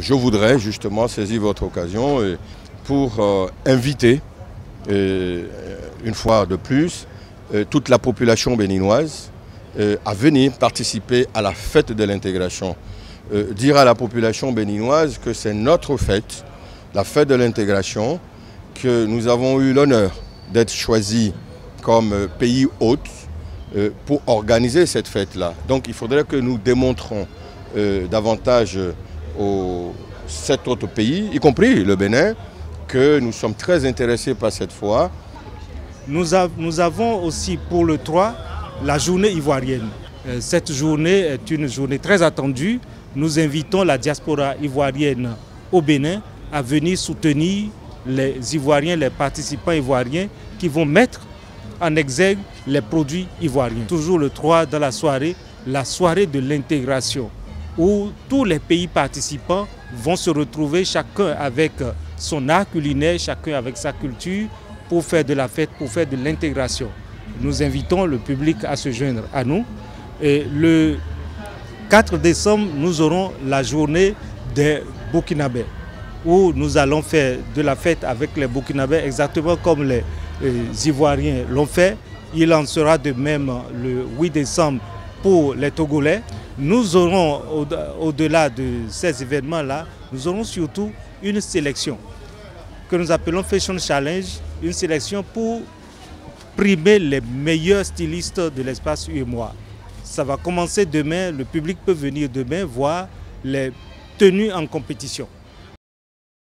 Je voudrais justement saisir votre occasion pour inviter une fois de plus toute la population béninoise à venir participer à la fête de l'intégration. Dire à la population béninoise que c'est notre fête, la fête de l'intégration, que nous avons eu l'honneur d'être choisis comme pays hôte pour organiser cette fête-là. Donc il faudrait que nous démontrons davantage aux sept autres pays, y compris le Bénin, que nous sommes très intéressés par cette foi. Nous, nous avons aussi pour le 3 la journée ivoirienne. Cette journée est une journée très attendue. Nous invitons la diaspora ivoirienne au Bénin à venir soutenir les Ivoiriens, les participants ivoiriens qui vont mettre en exergue les produits ivoiriens. Toujours le 3 dans la soirée, la soirée de l'intégration, où tous les pays participants vont se retrouver chacun avec son art culinaire, chacun avec sa culture, pour faire de la fête, pour faire de l'intégration. Nous invitons le public à se joindre à nous. Et le 4 décembre, nous aurons la journée des Burkinabés où nous allons faire de la fête avec les Burkinabés exactement comme les, Ivoiriens l'ont fait. Il en sera de même le 8 décembre pour les Togolais. Nous aurons, au-delà de ces événements-là, nous aurons surtout une sélection que nous appelons Fashion Challenge, une sélection pour primer les meilleurs stylistes de l'espace UMOA. Ça va commencer demain, le public peut venir demain voir les tenues en compétition.